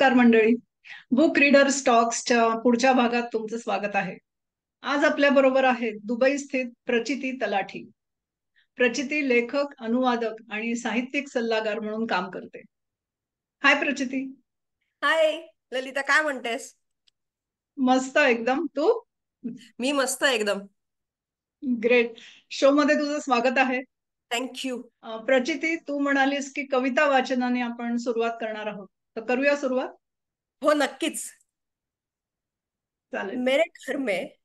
नमस्कार मंडळी. Book reader स्टॉक्सच्या पुढच्या भागात तुमचं स्वागत आहे. आज आपल्या बरोबर आहेत दुबई स्थित प्रचिती तलाठी. प्रचिती लेखक अनुवादक आणि साहित्यिक सल्लागार म्हणून काम करते. हाय प्रचिती. हाय ललिता काय म्हणतेस? मस्त एकदम. तू? मी मस्त एकदम. ग्रेट शो मध्ये तुझं स्वागत आहे. थँक्यू प्रचिती तू म्हणालीस की कविता वाचनाने आपण सुरुवात करणार आहोत. तर करूया सुरुवात? हो नक्कीच. चालेल. मेरे घर में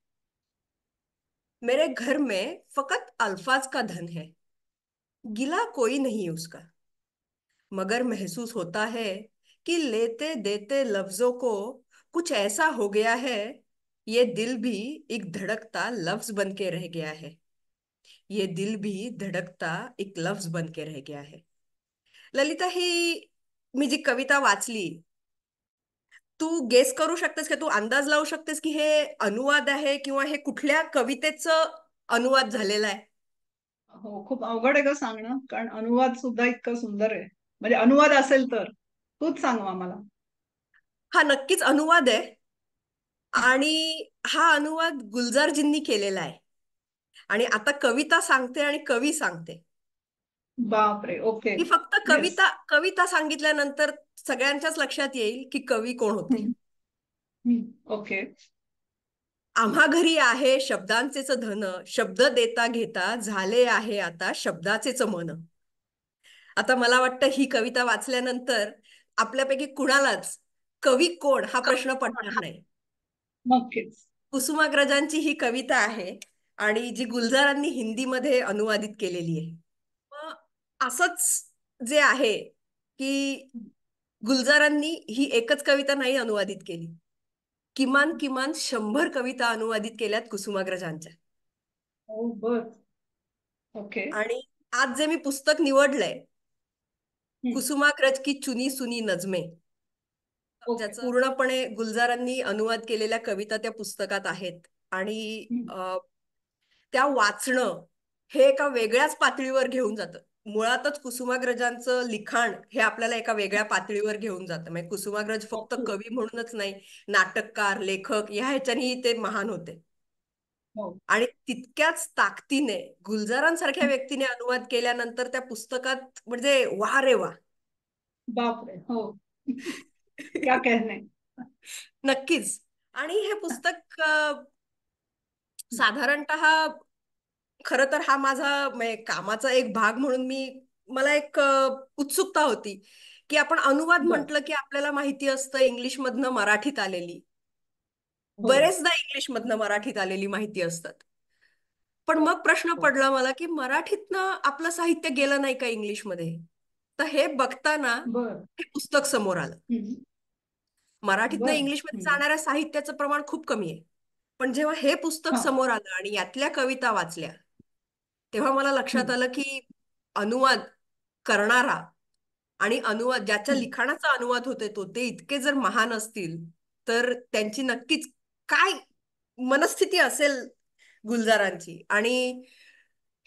मेरे घर में फकत अल्फाज का धन है। गिला कोई नहीं उसका। मगर महसूस होता है कि लेते देते लफ्जों को कुछ ऐसा हो गया है ये दिल भी एक धड़कता लफ्ज बन के रह गया है। ये दिल भी धड़कता एक लफ्ज बन के रह गया है। ललिता ही मी जी कविता वाचली तू गेस करू शकतेस का तू अंदाज लावू शकतेस की हे अनुवाद आहे किंवा हे कुठल्या कवितेचं अनुवाद झालेला आहे? हो खूप अवघड आहे का सांगणं कारण अनुवाद सुद्धा इतकं सुंदर आहे. म्हणजे अनुवाद असेल तर तूच सांग आम्हाला हा नक्कीच अनुवाद आहे. आणि हा अनुवाद गुलजारजींनी केलेला आहे. आणि आता कविता सांगते आणि कवी सांगते. बापरे ओके. की फक्त कविता कविता सांगितल्यानंतर सगळ्यांच्याच लक्षात येईल की कवी कोण होते. ओके. आम्हा घरी आहे शब्दांचेच धन शब्द देता घेता झाले आहे आता शब्दाचेच मन. आता मला वाटतं ही कविता वाचल्यानंतर आपल्यापैकी कुणालाच कवी कोण हा प्रश्न पडणार नाही. कुसुमाग्रजांची ही कविता आहे आणि जी गुलजारांनी हिंदीमध्ये अनुवादित केलेली आहे. असंच जे आहे की गुलजारांनी ही एकच कविता नाही अनुवादित केली. किमान किमान शंभर कविता अनुवादित केल्यात कुसुमाग्रजांच्या. हो ओके. आणि आज जे मी पुस्तक निवडलंय कुसुमाग्रज की चुनी सुनी नजमे. ज्याचं पूर्णपणे गुलजारांनी अनुवाद केलेल्या कविता त्या पुस्तकात आहेत. आणि त्या वाचणं हे एका वेगळ्याच पातळीवर घेऊन जातं. मुळातच कुसुमाग्रजांचं लिखाण हे आपल्याला एका वेगळ्या पातळीवर घेऊन जातं. म्हणजे कुसुमाग्रज फक्त कवी म्हणूनच नाही नाटककार लेखक या ह्याच्यानी ते महान होते. आणि तितक्याच ताकदीने गुलजारांसारख्या व्यक्तीने अनुवाद केल्यानंतर त्या पुस्तकात म्हणजे वा रे वा बापरे! हो. क्या कहने नक्कीच. आणि हे पुस्तक साधारणत खर तर हा माझा कामाचा एक भाग म्हणून मी मला एक उत्सुकता होती की आपण अनुवाद म्हटलं की आपल्याला माहिती असतं इंग्लिश मधनं मराठीत आलेली. बरेचदा इंग्लिश मधनं मराठीत आलेली माहिती असतात. पण मग प्रश्न पडला मला की मराठीतनं आपलं साहित्य गेलं नाही का इंग्लिशमध्ये? तर हे बघताना हे पुस्तक समोर आलं. मराठीतनं इंग्लिशमध्ये जाणाऱ्या साहित्याचं प्रमाण खूप कमी आहे. पण जेव्हा हे पुस्तक समोर आलं आणि यातल्या कविता वाचल्या तेव्हा मला लक्षात आलं की अनुवाद करणारा आणि अनुवाद ज्याच्या लिखाणाचा अनुवाद होते तो ते इतके जर महान असतील तर त्यांची नक्कीच काय मनस्थिती असेल गुलजारांची? आणि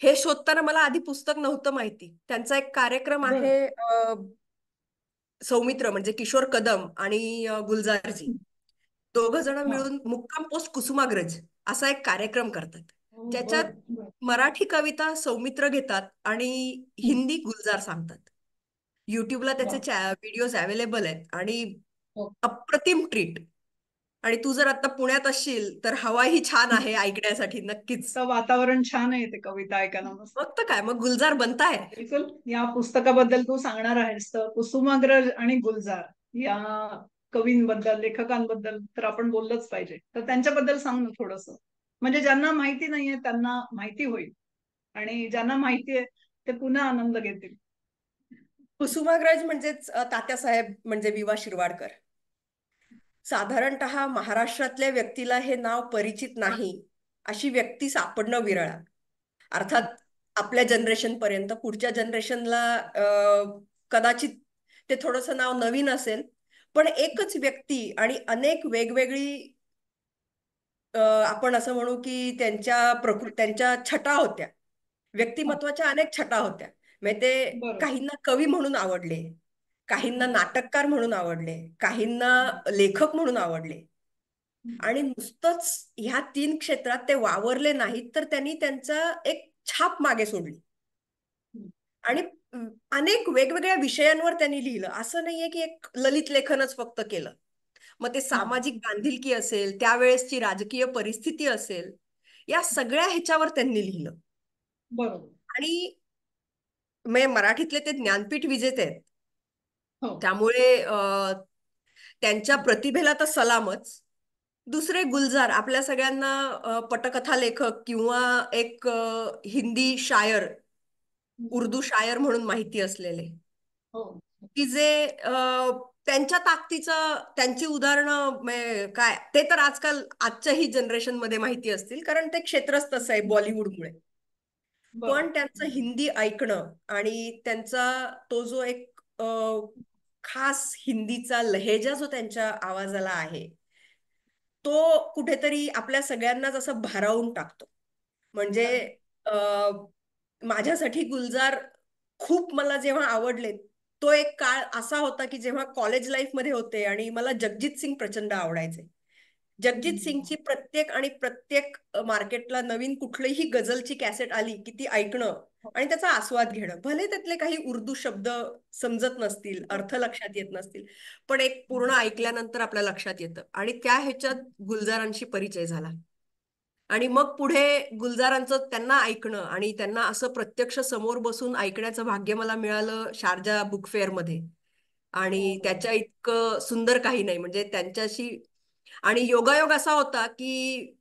हे शोधताना मला आधी पुस्तक नव्हतं माहिती. त्यांचा एक कार्यक्रम आहे सौमित्र म्हणजे किशोर कदम आणि गुलजारजी. दोघ जण मिळून मुक्काम पोस्ट कुसुमाग्रज असा एक कार्यक्रम करतात. ज्याच्यात मराठी कविता सौमित्र घेतात आणि हिंदी गुलजार सांगतात. युट्यूबला त्याचे व्हिडिओज अवेलेबल आहेत आणि अप्रतिम ट्रीट आणि तू जर आता पुण्यात असशील तर हवाही छान आहे ऐकण्यासाठी नक्कीच. वातावरण छान आहे ते कविता ऐकायला फक्त काय मग गुलजार बनताय. बिलकुल. या पुस्तकाबद्दल तू सांगणार आहेस तर कुसुमाग्रज आणि गुलजार या कवींबद्दल लेखकांबद्दल तर आपण बोललंच पाहिजे. तर त्यांच्याबद्दल सांग ना थोडस. म्हणजे ज्यांना माहिती नाहीये त्यांना माहिती होईल. आणि ज्यांना माहिती आहे ते पुन्हा आनंद घेतील. कुसुमाग्रज म्हणजेच तात्यासाहेब म्हणजे विवा शिरवाडकर. साधारणत महाराष्ट्रातल्या व्यक्तीला हे नाव परिचित नाही अशी व्यक्ती सापडणं विरळा. अर्थात आपल्या जनरेशन पर्यंत पुढच्या जनरेशनला कदाचित ते थोडस नाव नवीन असेल पण एकच व्यक्ती आणि अनेक वेगवेगळी आपण असं म्हणू की त्यांच्या प्रकृ त्यांच्या छटा होत्या. व्यक्तिमत्वाच्या अनेक छटा होत्या. म्हणजे ते काहींना कवी म्हणून आवडले काहींना नाटककार म्हणून आवडले काहींना लेखक म्हणून आवडले. आणि नुसतंच ह्या तीन क्षेत्रात ते वावरले नाहीत तर त्यांनी त्यांचा एक छाप मागे सोडली. आणि अनेक वेगवेगळ्या विषयांवर त्यांनी लिहिलं. असं नाहीये की एक ललित लेखनच फक्त केलं. मग ते सामाजिक बांधिलकी असेल त्यावेळेसची राजकीय परिस्थिती असेल या सगळ्या ह्याच्यावर त्यांनी लिहिलं. बरोबर. आणि मे मराठीतले ते ज्ञानपीठ विजेते आहेत. हो. त्यामुळे त्यांच्या प्रतिभेला तर सलामच. दुसरे गुलजार आपल्या सगळ्यांना पटकथा लेखक किंवा एक हिंदी शायर उर्दू शायर म्हणून माहिती असलेले. हो. की जे त्यांच्या ताकदीचं त्यांची उदाहरणं काय ते तर आजकाल आजच्याही जनरेशनमध्ये माहिती असतील कारण ते क्षेत्रच तसं आहे बॉलिवूडमुळे. पण त्यांचं हिंदी ऐकणं आणि त्यांचा तो जो एक खास हिंदीचा लहेजा जो त्यांच्या आवाजाला आहे तो कुठेतरी आपल्या सगळ्यांनाच असं भारावून टाकतो. म्हणजे माझ्यासाठी गुलजार खूप मला जेव्हा आवडले तो एक काळ असा होता की जेव्हा कॉलेज लाईफमध्ये होते आणि मला जगजित सिंग प्रचंड आवडायचे. जगजित सिंगची प्रत्येक आणि प्रत्येक मार्केटला नवीन कुठलीही गझलची कॅसेट आली की ती ऐकणं आणि त्याचा आस्वाद घेणं. भले त्यातले काही उर्दू शब्द समजत नसतील अर्थ लक्षात येत नसतील पण एक पूर्ण ऐकल्यानंतर आपल्या लक्षात येतं आणि त्या ह्याच्यात गुलजारांशी परिचय झाला. आणि मग पुढे गुलजारांचं त्यांना ऐकणं आणि त्यांना असं प्रत्यक्ष समोर बसून ऐकण्याचं भाग्य मला मिळालं शारजा बुक फेअरमध्ये आणि हो. त्याच्या इतकं सुंदर काही नाही म्हणजे त्यांच्याशी आणि योगायोग असा होता की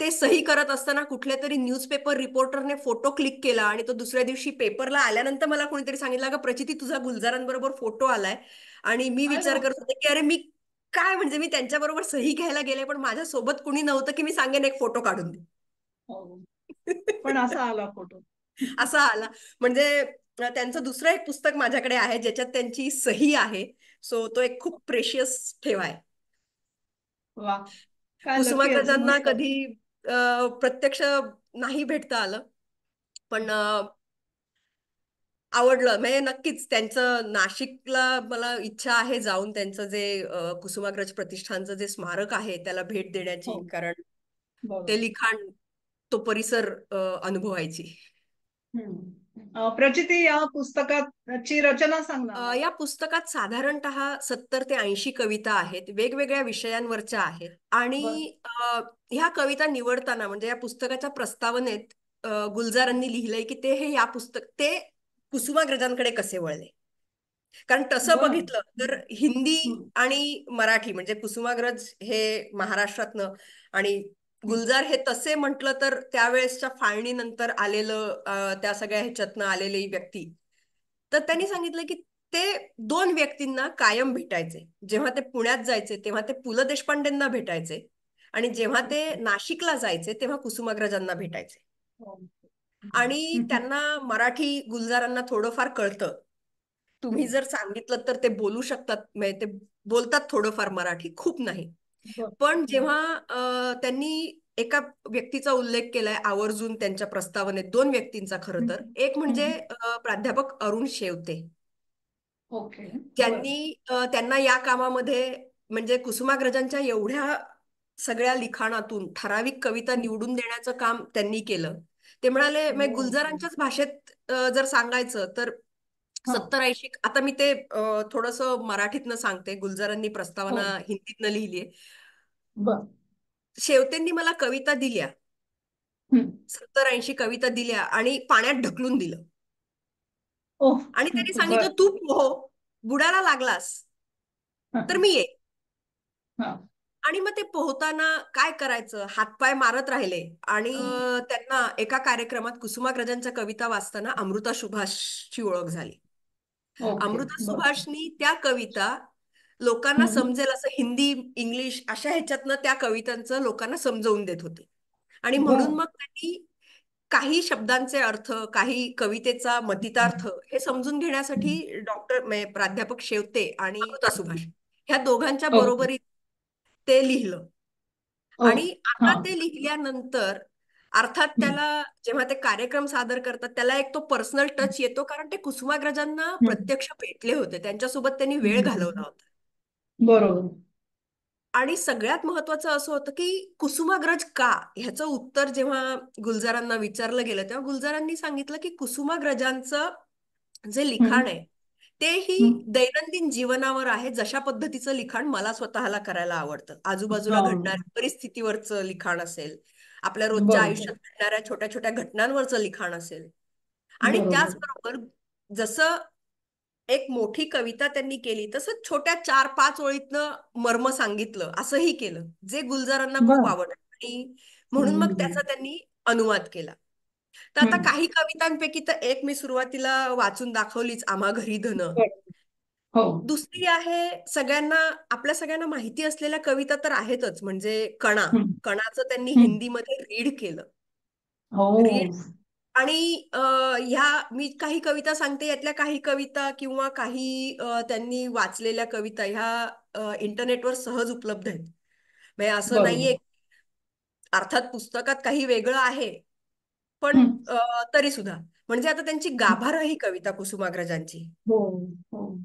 ते सही करत असताना कुठल्या तरी न्यूजपेपर रिपोर्टरने फोटो क्लिक केला आणि तो दुसऱ्या दिवशी पेपरला आल्यानंतर मला कोणीतरी सांगितलं का प्रचिती तुझा गुलजारांबरोबर फोटो आलाय आणि मी विचार करत होते की अरे मी काय म्हणजे मी त्यांच्याबरोबर सही घ्यायला गेले पण माझ्या सोबत कुणी नव्हतं की मी सांगेन एक फोटो काढून दे. हो. पण असा आला फोटो. असा आला. म्हणजे त्यांचं दुसरं एक पुस्तक माझ्याकडे आहे ज्याच्यात त्यांची सही आहे. सो तो एक खूप प्रेशियस ठेवा आहे. कुसुमाग्रजांना कधी प्रत्यक्ष नाही भेटता आलं. पण आवडलं. म्हणजे नक्कीच त्यांचं नाशिकला मला इच्छा आहे जाऊन त्यांचं जे कुसुमाग्रज प्रतिष्ठानचं जे स्मारक आहे त्याला भेट देण्याची. हो. कारण ते लिखाण तो परिसर अनुभवायची. प्रचिती या पुस्तकाची रचना सांग या पुस्तकात साधारणत सत्तर ते ऐंशी कविता आहेत. वेगवेगळ्या विषयांवरच्या आहेत. आणि ह्या कविता निवडताना म्हणजे या पुस्तकाच्या प्रस्तावनेत गुलजारांनी लिहिलंय की ते हे या पुस्तक ते कुसुमाग्रजांकडे कसे वळले? कारण तसं बघितलं तर हिंदी आणि मराठी म्हणजे कुसुमाग्रज हे महाराष्ट्रातनं आणि गुलजार हे तसे म्हटलं तर त्यावेळेसच्या फाळणीनंतर आलेलं त्या सगळ्या ह्याच्यातनं आलेली व्यक्ती. तर त्यांनी सांगितलं की ते दोन व्यक्तींना कायम भेटायचे. जेव्हा ते पुण्यात जायचे तेव्हा ते पु ल देशपांडेंना भेटायचे आणि जेव्हा ते नाशिकला जायचे तेव्हा कुसुमाग्रजांना भेटायचे. हो. आणि त्यांना मराठी गुलजारांना थोडंफार कळतं. तुम्ही जर सांगितलं तर ते बोलू शकतात. म्हणजे ते बोलतात थोडंफार मराठी खूप नाही. पण जेव्हा त्यांनी एका व्यक्तीचा उल्लेख केलाय आवर्जून त्यांच्या प्रस्तावनेत दोन व्यक्तींचा खरं तर. एक म्हणजे प्राध्यापक अरुण शेवते. त्यांनी त्यांना या कामामध्ये म्हणजे कुसुमाग्रजांच्या एवढ्या सगळ्या लिखाणातून ठराविक कविता निवडून देण्याचं काम त्यांनी केलं. ते म्हणाले म्हणजे गुलजारांच्याच भाषेत जर सांगायचं तर सत्तर ऐंशी आता मी ते थोडस मराठीतनं सांगते. गुलजारांनी प्रस्तावना हो. हिंदीतनं लिहिलीये. शेवतेंनी मला कविता दिल्या. सत्तर ऐंशी कविता दिल्या आणि पाण्यात ढकलून दिलं. आणि त्यांनी सांगितलं तू पोहो बुडाला लागलास तर मी ये आणि मग ते पोहताना काय करायचं? हातपाय मारत राहिले आणि त्यांना एका कार्यक्रमात कुसुमाग्रजांच्या कविता वाचताना अमृता सुभाषची ओळख झाली. अमृता सुभाषनी त्या कविता लोकांना समजेल असं हिंदी इंग्लिश अशा ह्याच्यातनं त्या कवितांचं लोकांना समजवून देत होते. आणि म्हणून मग त्यांनी काही शब्दांचे अर्थ काही कवितेचा मतितार्थ हे समजून घेण्यासाठी डॉक्टर प्राध्यापक शेवते आणि अमृता सुभाष ह्या दोघांच्या बरोबरीत ते लिहिलं. आणि आता ते लिहिल्यानंतर अर्थात त्याला जेव्हा ते कार्यक्रम सादर करतात त्याला एक तो पर्सनल टच येतो कारण ते कुसुमाग्रजांना प्रत्यक्ष भेटले होते. त्यांच्यासोबत त्यांनी वेळ घालवला होता. बरोबर. आणि सगळ्यात महत्वाचं असं होतं की कुसुमाग्रज का? ह्याचं उत्तर जेव्हा गुलजारांना विचारलं गेलं तेव्हा गुलजारांनी सांगितलं की कुसुमाग्रजांचं जे लिखाण आहे ते ही. दैनंदिन जीवनावर आहे जशा पद्धतीचं लिखाण मला स्वतःला करायला आवडतं. आजूबाजूला घडणाऱ्या परिस्थितीवरचं लिखाण असेल आपल्या रोजच्या आयुष्यात घडणाऱ्या छोट्या छोट्या घटनांवरचं लिखाण असेल. आणि त्याचबरोबर जसं एक मोठी कविता त्यांनी केली तसं छोट्या चार पाच ओळीतनं मर्म सांगितलं असंही केलं जे गुलजारांना खूप आवडलं. आणि म्हणून मग त्याचा त्यांनी अनुवाद केला. तर आता काही कवितांपैकी तर एक मी सुरुवातीला वाचून दाखवलीच आम्हा घरी धन. हो. दुसरी आहे सगळ्यांना आपल्या सगळ्यांना माहिती असलेल्या कविता तर आहेतच म्हणजे कणा. कणाचं त्यांनी हिंदीमध्ये रीड केलं. रीड हो. आणि ह्या मी काही कविता सांगते यातल्या काही कविता किंवा काही त्यांनी वाचलेल्या कविता ह्या इंटरनेटवर सहज उपलब्ध आहेत. म्हणजे असं नाहीये अर्थात पुस्तकात काही वेगळं आहे पण तरी सुद्धा म्हणजे आता त्यांची गाभारा ही कविता कुसुमाग्रजांची. हो, हो.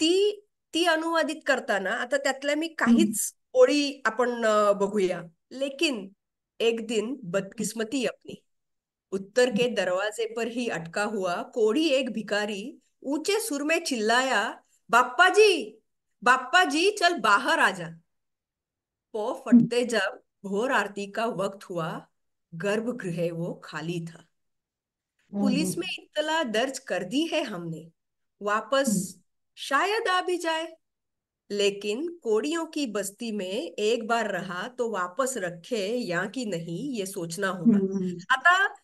ती ती अनुवादित करताना आता त्यातल्या मी काहीच ओळी आपण बघूया. लेकिन एक दिन बदकिस्मती अपनी. उत्तर के दरवाजे पर ही अटका हुआ. कोड़ी एक भिकारी ऊंचे सुर में चिल्लाया बाप्पा जी बाप्पा जी चल बाहर आ जा। पो फटते जब भोर आरती का वक्त हुआ गर्भगृह वो खाली था। पुलिस में इतला दर्ज कर दी है हमने। वापस शायद आ भी जाए। लेकिन कोड़ियों की बस्ती में एक बार रहा तो वापस रखे या की नहीं ये सोचना होगा। आता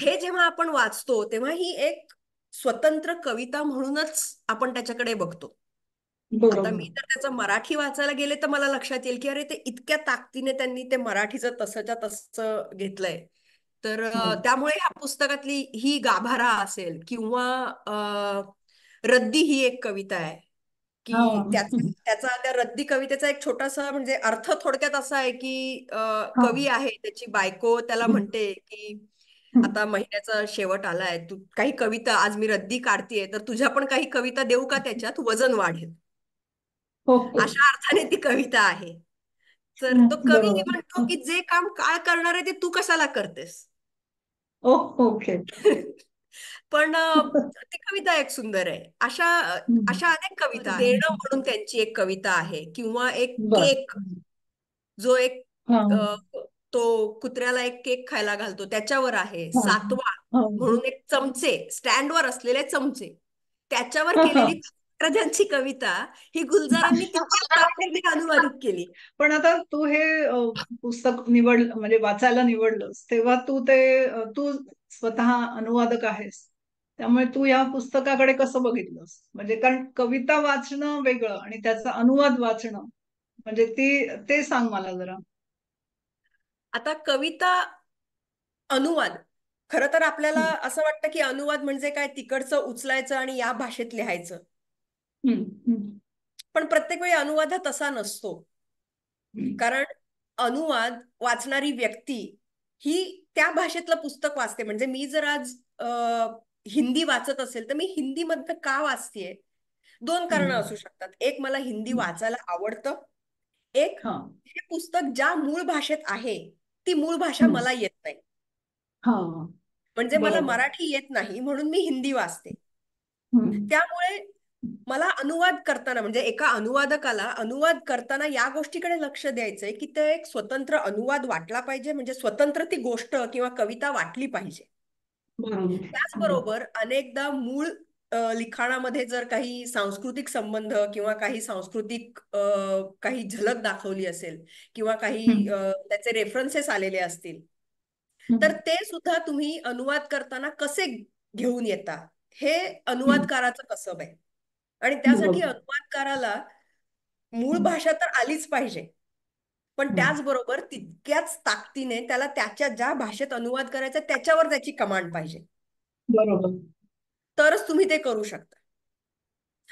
हे जेव्हा आपण वाचतो तेव्हा ही एक स्वतंत्र कविता म्हणूनच आपण त्याच्याकडे बघतो। आता मी तर त्याचं मराठी वाचायला गेले तर मला लक्षात येईल की अरे ते इतक्या ताकदीने त्यांनी ते मराठीचं तसंच्या तसं घेतलंय. तर त्यामुळे ह्या पुस्तकातली ही गाभारा असेल किंवा रद्दी ही एक कविता आहे. की त्याचा त्या रद्दी कवितेचा एक छोटासा म्हणजे अर्थ थोडक्यात असा आहे की कवी आहे त्याची बायको त्याला म्हणते की आता महिन्याचा शेवट आलाय. तू काही कविता आज मी रद्दी काढतीये तर तुझ्या पण काही कविता देऊ का त्याच्यात? वजन वाढेल. अशा अर्थाने ती कविता आहे. तर तो कवी म्हणतो की जे काम काळ करणार आहे ते तू कशाला करतेस? ओके. पण ती कविता एक सुंदर आहे. अशा अशा अनेक कविता देणं म्हणून त्यांची एक कविता आहे किंवा एक केक. जो एक तो कुत्र्याला एक केक खायला घालतो. त्याच्यावर आहे सातवा म्हणून एक चमचे स्टँडवर असलेले चमचे. त्याच्यावर केलेली ज्यांची कविता ही गुलजारांनी अनुवादित केली. पण आता तू हे पुस्तक निवड म्हणजे वाचायला निवडलंस तेव्हा तू ते तू स्वतः अनुवादक आहेस. त्यामुळे तू या पुस्तकाकडे कसं बघितलंस? म्हणजे कारण कविता वाचणं वेगळं आणि त्याचा अनुवाद वाचणं म्हणजे ती ते सांग मला जरा. आता कविता अनुवाद. खर तर आपल्याला असं वाटतं की अनुवाद म्हणजे काय तिकडचं उचलायचं आणि या भाषेत लिहायचं पण प्रत्येक वेळी अनुवाद हा तसा नसतो. कारण अनुवाद वाचणारी व्यक्ती ही त्या भाषेतलं पुस्तक वाचते. म्हणजे मी जर आज हिंदी वाचत असेल तर मी हिंदी मध्ये का वाचतेय? दोन कारण असू शकतात. एक मला हिंदी वाचायला आवडतं. एक हे. पुस्तक ज्या मूळ भाषेत आहे ती मूळ भाषा मला येत नाही. म्हणजे मला मराठी येत नाही म्हणून मी हिंदी वाचते. त्यामुळे मला अनुवाद करताना म्हणजे एका अनुवादकाला अनुवाद करताना या गोष्टीकडे लक्ष द्यायचंय की ते एक स्वतंत्र अनुवाद वाटला पाहिजे म्हणजे स्वतंत्र ती गोष्ट किंवा कविता वाटली पाहिजे. त्याचबरोबर अनेकदा मूळ लिखाणामध्ये जर काही सांस्कृतिक संबंध किंवा काही सांस्कृतिक काही झलक दाखवली असेल किंवा काही त्याचे रेफरन्सेस आलेले असतील तर ते सुद्धा तुम्ही अनुवाद करताना कसे घेऊन येता? हे अनुवादकाराचं कसब आहे. आणि त्यासाठी अनुवादकाराला मूळ भाषा तर आलीच पाहिजे. पण त्याचबरोबर तितक्याच ताकदीने त्याला त्याच्या ज्या भाषेत अनुवाद करायचा त्याच्यावर त्याची कमांड पाहिजे. बरोबर. तरच तुम्ही ते करू शकता.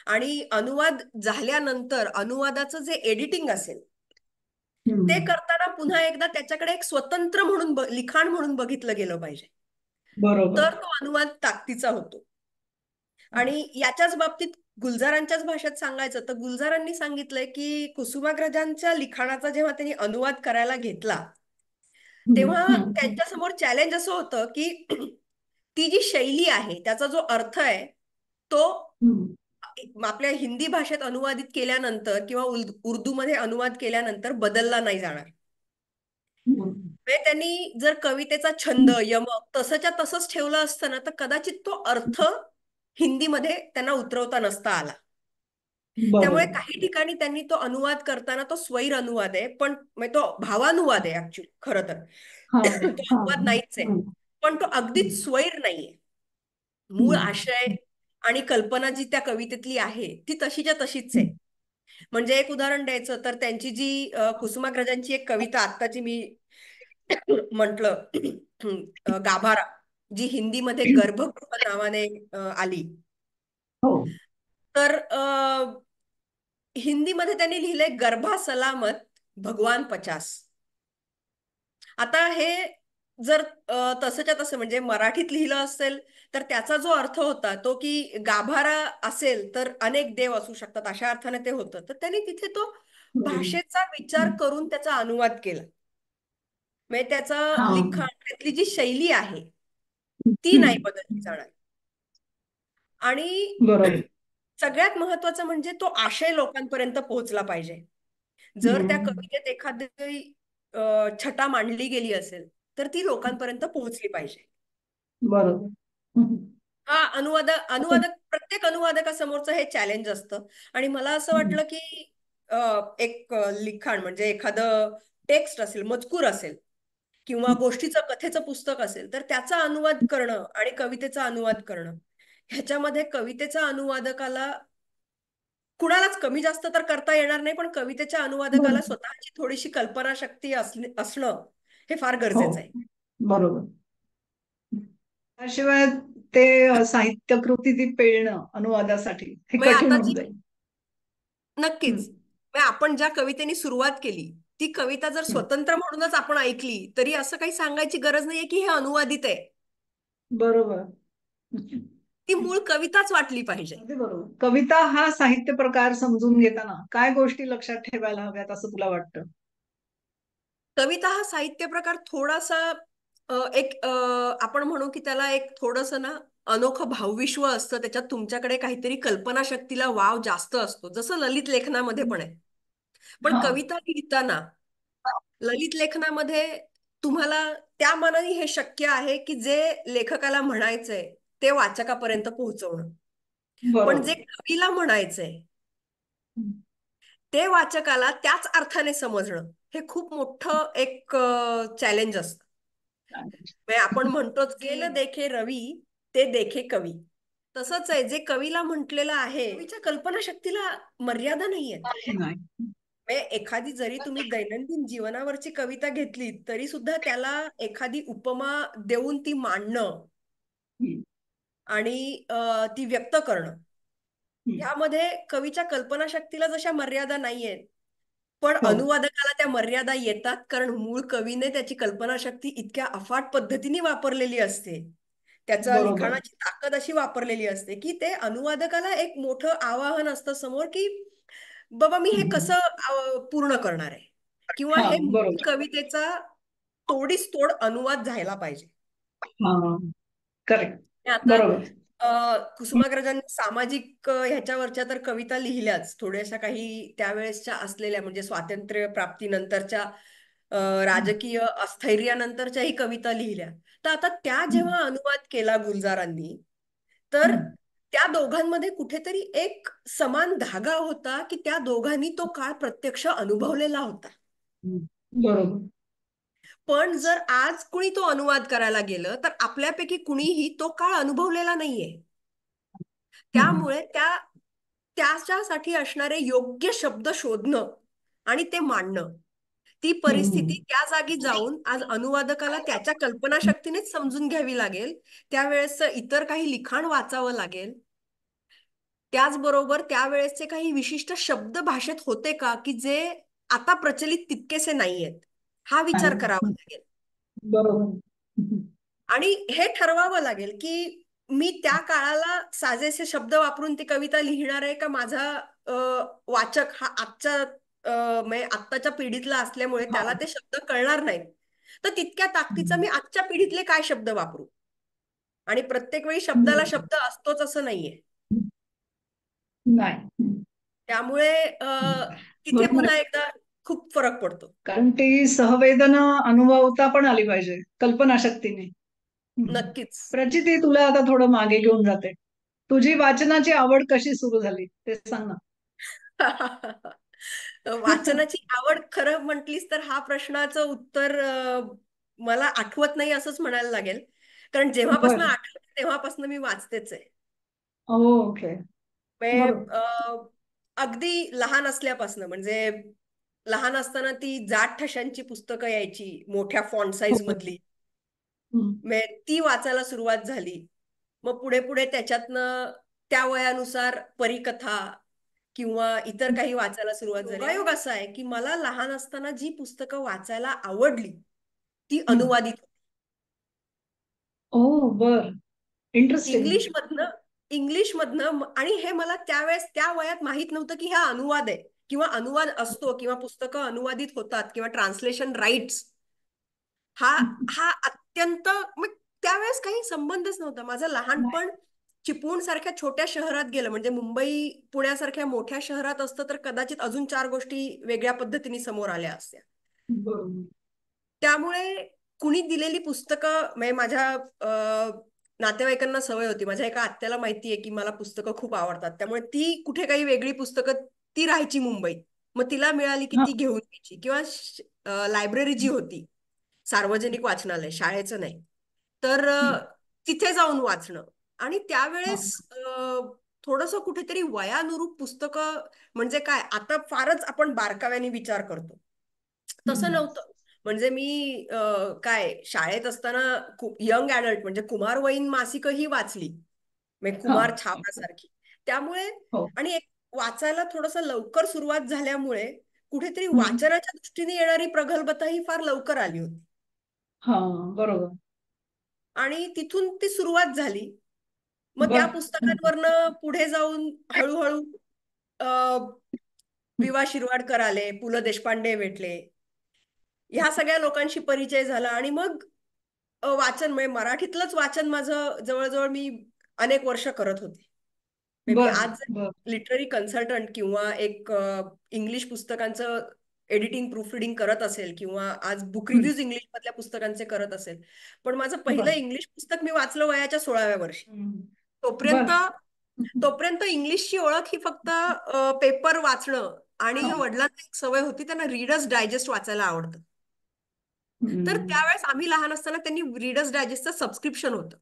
आणि अनुवाद झाल्यानंतर अनुवादाचं जे एडिटिंग असेल ते करताना पुन्हा एकदा त्याच्याकडे एक स्वतंत्र म्हणून लिखाण म्हणून बघितलं गेलं पाहिजे. बरोबर. तर तो अनुवाद ताकदीचा होतो. आणि याच्याच बाबतीत गुलजारांच्याच भाषेत सांगायचं तर गुलजारांनी सांगितलंय की कुसुमाग्रजांच्या लिखाणाचा जेव्हा त्यांनी अनुवाद करायला घेतला तेव्हा त्यांच्यासमोर चॅलेंज असं होतं की ती जी शैली आहे त्याचा जो अर्थ आहे तो आपल्या हिंदी भाषेत अनुवादित केल्यानंतर किंवा उर्दूमध्ये अनुवाद केल्यानंतर बदलला नाही जाणार. म्हणजे त्यांनी जर कवितेचा छंद यमक तसंच्या तसंच ठेवलं असतं ना तर कदाचित तो अर्थ हिंदीमध्ये त्यांना उतरवता नसता आला. त्यामुळे काही ठिकाणी त्यांनी तो अनुवाद करताना तो स्वैर अनुवाद आहे पण म्हणजे तो भावानुवाद आहे ऍक्च्युली खर तर. तो अनुवाद नाहीच आहे. पण तो अगदीच स्वैर नाहीये. मूळ आशय आणि कल्पना जी त्या कवितेतली आहे ती तशीच्या तशीच आहे. म्हणजे एक उदाहरण द्यायचं तर त्यांची जी कुसुमाग्रजांची एक कविता आत्ताची मी म्हंटल गाभारा. जी हिंदीमध्ये गर्भगृह नावाने आली. हो. तर हिंदीमध्ये त्यांनी लिहिलंय गर्भा सलामत भगवान पचास. आता हे जर तसंच्या तसं म्हणजे मराठीत लिहिलं असेल तर त्याचा जो अर्थ होता तो की गाभारा असेल तर अनेक देव असू शकतात अशा अर्थाने ते होतं. तर त्यांनी तिथे तो भाषेचा विचार करून त्याचा अनुवाद केला. म्हणजे त्याचा लिखाण त्यातली जी शैली आहे ती नाही बदलली जाणार. आणि सगळ्यात महत्वाचं म्हणजे तो आशय लोकांपर्यंत पोहोचला पाहिजे. जर त्या कवितेत एखादी छटा मांडली गेली असेल तर ती लोकांपर्यंत पोहोचली पाहिजे. बरोबर. हा अनुवाद अनुवादक प्रत्येक अनुवादकासमोरचं हे चॅलेंज असतं. आणि मला असं वाटलं की एक लिखाण म्हणजे एखादं टेक्स्ट असेल मजकूर असेल किंवा गोष्टीचं कथेचं पुस्तक असेल तर त्याचा अनुवाद करणं आणि कवितेचा अनुवाद करणं. ह्याच्यामध्ये कवितेचा अनुवादकाला कुणालाच कमी जास्त तर करता येणार नाही पण कवितेच्या अनुवादकाला स्वतःची थोडीशी कल्पना शक्ती असणं हे फार गरजेचं आहे. बरोबर. त्याशिवाय ते साहित्य कृती ती पेळणं अनुवादासाठी नक्कीच. आपण ज्या कवितेने सुरुवात केली ती कविता जर स्वतंत्र म्हणूनच आपण ऐकली तरी असं काही सांगायची गरज नाहीये की हे अनुवादित आहे. बरोबर. ती मूळ कविताच वाटली पाहिजे. बरोबर. कविता हा साहित्य प्रकार समजून घेताना काय गोष्टी लक्षात ठेवायला हव्यात असं तुला वाटतं? कविता हा साहित्य प्रकार थोडासा एक आपण म्हणू की त्याला एक थोडस ना अनोखं भावविश्व असतं त्याच्यात तुमच्याकडे काहीतरी कल्पनाशक्तीला वाव जास्त असतो जसं ललित लेखनामध्ये पण आहे. पण कविता लिहिताना ललित लेखनामध्ये तुम्हाला त्या मनाने हे शक्य आहे की जे लेखकाला म्हणायचंय ते वाचकापर्यंत पोहोचवणं. पण जे कवीला म्हणायचंय ते वाचकाला त्याच अर्थाने समजणं हे खूप मोठं एक चॅलेंज असत. आपण म्हणतोच गेलं देखे रवी ते देखे कवी. तसंच आहे जे कवीला म्हटलेलं आहे कवीच्या कल्पनाशक्तीला मर्यादा नाहीये. एखादी जरी तुम्ही दैनंदिन जीवनावरची कविता घेतली तरी सुद्धा त्याला एखादी उपमा देऊन ती मांडणं आणि ती व्यक्त करणं. ह्यामध्ये कवीच्या कल्पनाशक्तीला जशा मर्यादा नाहीयेत पण अनुवादकाला त्या मर्यादा येतात कारण मूळ कवीने त्याची कल्पनाशक्ती इतक्या अफाट पद्धतीने वापरलेली असते. त्याच्या लिखाणाची ताकद अशी वापरलेली असते की ते अनुवादकाला एक मोठं आवाहन असतं समोर की बाबा मी हे कसं पूर्ण करणार आहे? किंवा हे कवितेचा तोडीस तोड अनुवाद झाला पाहिजे. आता कुसुमाग्रजांनी सामाजिक ह्याच्यावरच्या तर कविता लिहिल्याच. थोड्याशा काही त्यावेळेसच्या असलेल्या म्हणजे स्वातंत्र्य प्राप्तीनंतरच्या राजकीय अस्थैर्यानंतरच्याही कविता लिहिल्या. तर आता त्या जेव्हा अनुवाद केला गुलजारांनी तर त्या दोघांमध्ये कुठेतरी एक समान धागा होता की त्या दोघांनी तो काळ प्रत्यक्ष अनुभवलेला होता. बरोबर. पण जर आज कुणी तो अनुवाद करायला गेलं तर आपल्यापैकी कुणीही तो काळ अनुभवलेला नाहीये. त्यामुळे त्या त्याच्यासाठी असणारे योग्य शब्द शोधणं आणि ते मांडणं. ती परिस्थिती त्या जागी जाऊन आज अनुवादकाला त्याच्या कल्पनाशक्तीनेच समजून घ्यावी लागेल. त्यावेळेस इतर काही लिखाण वाचावं लागेल. त्याचबरोबर त्यावेळेसचे काही विशिष्ट शब्द भाषेत होते का? की जे आता प्रचलित तितकेसे नाहीयेत. हा विचार करावा लागेल. बरोबर. आणि हे ठरवावं लागेल की मी त्या काळाला साजेसे शब्द वापरून ती कविता लिहिणार आहे का? माझा वाचक हा आजच्या म्हणजे आत्ताच्या पिढीतला असल्यामुळे त्याला ते शब्द कळणार नाहीत. तर तितक्या ताकदीचा मी आजच्या पिढीतले काय शब्द वापरू? आणि प्रत्येक वेळी शब्दाला शब्द असतोच असं नाहीये. नाही. त्यामुळे तिथे पुन्हा एकदा खूप फरक पडतो. कारण ती सहवेदना अनुभवता पण आली पाहिजे कल्पनाशक्तीने. नक्कीच. प्रचिती तुला आता थोडं मागे घेऊन जाते. तुझी वाचनाची आवड कशी सुरू झाली ते सांग ना. वाचनाची आवड खरं म्हटलीस तर हा प्रश्नाचं उत्तर मला आठवत नाही असंच म्हणायला लागेल. कारण जेव्हापासून आठवत तेव्हापासून मी वाचतेच आहे. ओके. अगदी लहान असल्यापासून म्हणजे लहान असताना ती जाट ठशांची पुस्तकं यायची मोठ्या फॉन्ट साईज मधली. ती वाचायला सुरुवात झाली. मग पुढे पुढे त्याच्यातनं त्या वयानुसार परिकथा किंवा इतर काही वाचायला सुरुवात झाली. योग असा आहे की मला लहान असताना जी पुस्तकं वाचायला आवडली ती अनुवादित ओ बर. इंटरेस्टिंग इंग्लिश मधनं इंग्लिश मधनं आणि हे मला त्यावेळेस त्या वयात माहीत नव्हतं की हा अनुवाद आहे किंवा अनुवाद असतो किंवा पुस्तकं अनुवादित होतात किंवा ट्रान्सलेशन राईट्स हा हा. अत्यंत त्यावेळेस काही संबंधच नव्हता. माझं लहानपण चिपळूण सारख्या छोट्या शहरात गेलं म्हणजे मुंबई पुण्यासारख्या मोठ्या शहरात असतं तर कदाचित अजून चार गोष्टी वेगळ्या पद्धतीने समोर आल्या असत्या. त्यामुळे कुणी दिलेली पुस्तकं म्हणजे माझ्या नातेवाईकांना सवय होती. माझ्या एका आत्याला माहितीये की मला पुस्तकं खूप आवडतात. त्यामुळे ती कुठे काही वेगळी पुस्तकं ती राहायची मुंबईत. मग तिला मिळाली की ती घेऊन यायची. किंवा लायब्ररी जी होती सार्वजनिक वाचनालय शाळेचं नाही. तर तिथे जाऊन वाचणं. आणि त्यावेळेस थोडस कुठेतरी वयानुरूप पुस्तकं म्हणजे काय आता फारच आपण बारकाव्याने विचार करतो. तसं नव्हतं. म्हणजे मी काय शाळेत असताना यंग ऍडल्ट म्हणजे कुमार वैन मासिकही वाचली. म्हणजे कुमार छापासारखी. त्यामुळे हो. आणि एक वाचायला थोडस लवकर सुरुवात झाल्यामुळे कुठेतरी वाचनाच्या दृष्टीने येणारी प्रगल्भता ही फार लवकर आली होती. बरोबर. आणि तिथून ती सुरुवात झाली. मग त्या पुस्तकांवरनं पुढे जाऊन हळूहळू विवा शिरवाडकर आले पु ल देशपांडे भेटले. ह्या सगळ्या लोकांशी परिचय झाला आणि मग वाचन म्हणजे मराठीतलंच वाचन माझं जवळजवळ मी अनेक वर्ष करत होते. आज लिटररी कन्सल्टंट किंवा एक इंग्लिश पुस्तकांचं एडिटिंग प्रूफ रिडिंग करत असेल किंवा आज बुक रिव्ह्यूज इंग्लिश मधल्या पुस्तकांचे करत असेल. पण माझं पहिलं इंग्लिश पुस्तक मी वाचलं वयाच्या सोळाव्या वर्षी. तोपर्यंत तोपर्यंत इंग्लिशची ओळख ही फक्त पेपर वाचणं आणि वडिलांना एक सवय होती त्यांना रीडर्स डायजेस्ट वाचायला आवडतं. तर त्यावेळेस आम्ही लहान असताना त्यांनी रीडर्स डायजेस्टचं सबस्क्रिप्शन होतं.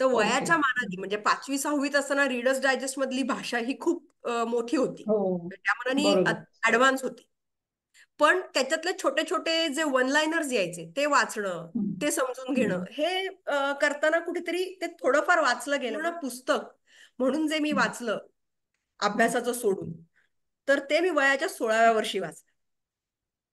तर वयाच्या मानाने म्हणजे पाचवी सहावीत असताना रीडर्स डायजेस्ट मधली भाषा ही खूप मोठी होती. हो. त्या मानाने ऍडव्हान्स होती. पण त्याच्यातले छोटे छोटे जे वन लाईनर्स यायचे ते वाचणं ते समजून घेणं हे करताना कुठेतरी ते थोडंफार वाचलं गेलं ना पुस्तक. म्हणून जे मी वाचलं अभ्यासाचं सोडून तर ते मी वयाच्या सोळाव्या वर्षी वाचलं.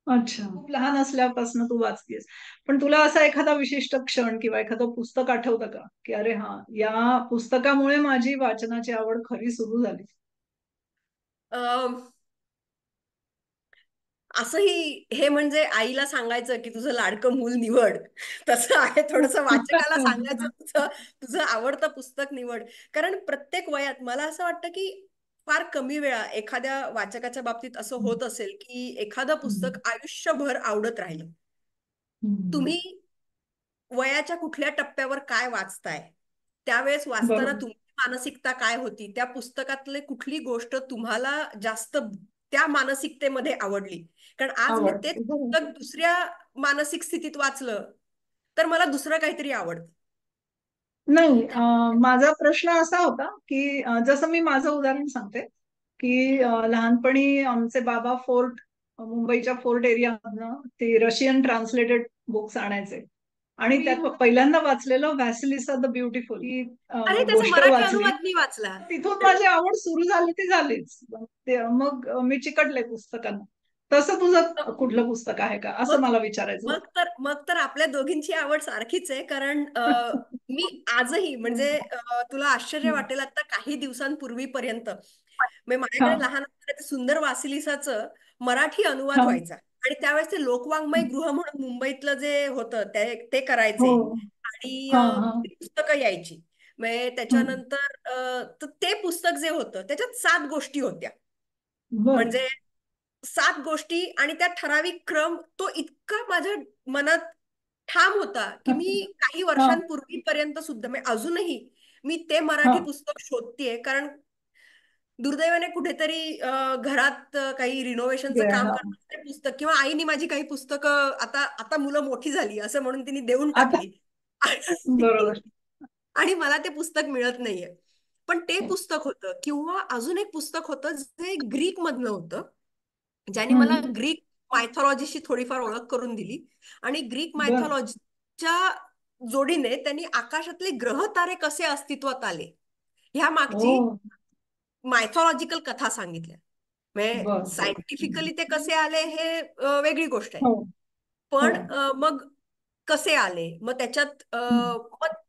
अच्छा. खूप लहान असल्यापासून तू वाचतेस. पण तुला असा एखादा विशिष्ट क्षण किंवा एखादं पुस्तक आठवतं का? की अरे हा या पुस्तकामुळे माझी वाचनाची आवड खरी सुरू झाली. असंही हे म्हणजे आईला सांगायचं की तुझं लाडकं मूल निवड. तसं आहे थोडस वाचकाला सांगायचं तुझं तुझं आवडतं पुस्तक निवड. कारण प्रत्येक वयात मला असं वाटतं की फार कमी वेळा एखाद्या वाचकाच्या बाबतीत असं होत असेल की एखादं पुस्तक आयुष्यभर आवडत राहिलं. तुम्ही वयाच्या कुठल्या टप्प्यावर काय वाचताय? त्यावेळेस वाचताना तुमची मानसिकता काय होती? त्या पुस्तकातले कुठली गोष्ट तुम्हाला जास्त त्या मानसिकतेमध्ये आवडली. कारण आज मी ते पुस्तक दुसऱ्या मानसिक स्थितीत वाचलं तर मला दुसरं काहीतरी आवडतं. नाही माझा प्रश्न असा होता की जसं मी माझं उदाहरण सांगते की लहानपणी आमचे बाबा फोर्ट मुंबईच्या फोर्ट एरियामधनं ते रशियन ट्रान्सलेटेड बुक्स आणायचे. आणि त्यात पहिल्यांदा वाचलेलं व्हॅसिलिसा द ब्युटिफुल वाचला. तिथून माझी आवड सुरू झाली ती झालीच. मग मी चिकटले पुस्तकांना. तसं तुझं कुठलं पुस्तक आहे का? असं मला विचारायचं मग तर मग तर आपल्या दोघींची आवड सारखीच आहे कारण मी आजही म्हणजे तुला आश्चर्य. वाटेल आता काही दिवसांपूर्वीपर्यंत. माझ्याकडे लहान सुंदर वासिलिसाचं मराठी अनुवाद व्हायचा. आणि त्यावेळेस ते लोकवाङ्मय गृह म्हणून मुंबईतलं जे होतं ते ते करायचे. आणि हा ती पुस्तकं यायची. म्हणजे. त्याच्यानंतर ते पुस्तक जे होतं त्याच्यात सात गोष्टी होत्या. म्हणजे सात गोष्टी आणि त्या ठराविक क्रम तो इतका माझ्या मनात ठाम होता की मी काही वर्षांपूर्वीपर्यंत सुद्धा म्हणजे अजूनही मी ते मराठी पुस्तक शोधतेय. कारण दुर्दैवाने कुठेतरी घरात काही रिनोव्हेशनचं काम हा. ते पुस्तक किंवा आईने माझी काही पुस्तकं आता आता मुलं मोठी झाली असं म्हणून तिने देऊन टाकली. आणि बरोबर. आणि मला ते पुस्तक मिळत नाहीये. पण ते पुस्तक होतं किंवा अजून एक पुस्तक होतं जे ग्रीक मधलं होतं ज्याने मला. ग्रीक मायथॉलॉजीशी थोडीफार ओळख करून दिली. आणि ग्रीक मायथॉलॉजीच्या जोडीने त्यांनी आकाशातले ग्रह तारे कसे अस्तित्वात आले? ह्या हो. मागची मायथॉलॉजिकल कथा सांगितल्या. म्हणजे सायंटिफिकली ते कसे आले हे वेगळी गोष्ट आहे. हो. हो. पण अ, मग कसे आले? मग त्याच्यात.